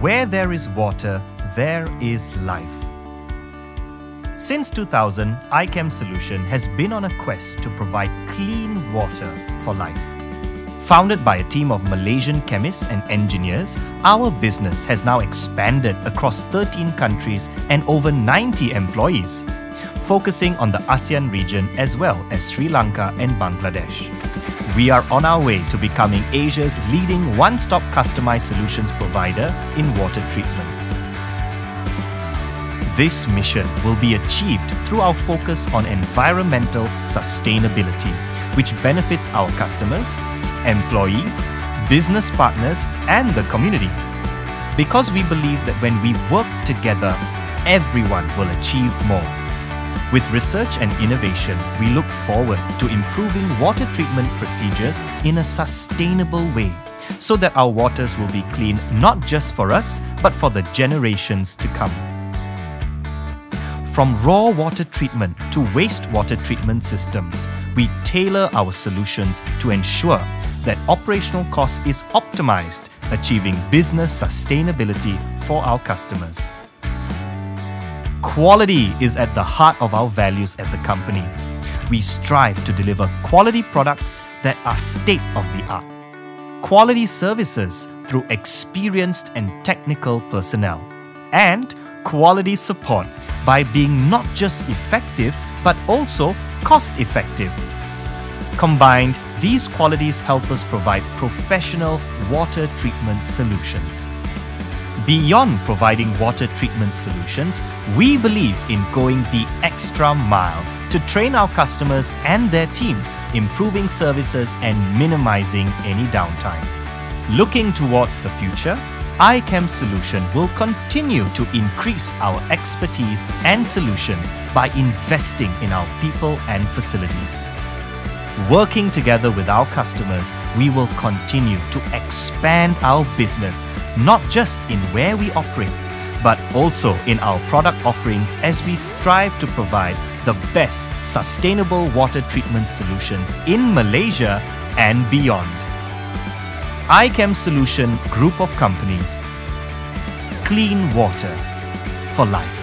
Where there is water, there is life. Since 2000, iChem Solution has been on a quest to provide clean water for life. Founded by a team of Malaysian chemists and engineers, our business has now expanded across 13 countries and over 90 employees, focusing on the ASEAN region as well as Sri Lanka and Bangladesh. We are on our way to becoming Asia's leading one stop customized solutions provider in water treatment. This mission will be achieved through our focus on environmental sustainability, which benefits our customers, employees, business partners, and the community. Because we believe that when we work together, everyone will achieve more. With research and innovation, we look forward to improving water treatment procedures in a sustainable way so that our waters will be clean not just for us, but for the generations to come. From raw water treatment to wastewater treatment systems, we tailor our solutions to ensure that operational cost is optimized, achieving business sustainability for our customers. Quality is at the heart of our values as a company. We strive to deliver quality products that are state of the art. Quality services through experienced and technical personnel. And quality support by being not just effective but also cost effective. Combined, these qualities help us provide professional water treatment solutions. Beyond providing water treatment solutions, we believe in going the extra mile to train our customers and their teams, improving services and minimizing any downtime. Looking towards the future, iChem Solution will continue to increase our expertise and solutions by investing in our people and facilities. Working together with our customers, we will continue to expand our business, not just in where we operate, but also in our product offerings as we strive to provide the best sustainable water treatment solutions in Malaysia and beyond. iChem Solution Group of Companies. Clean water for life.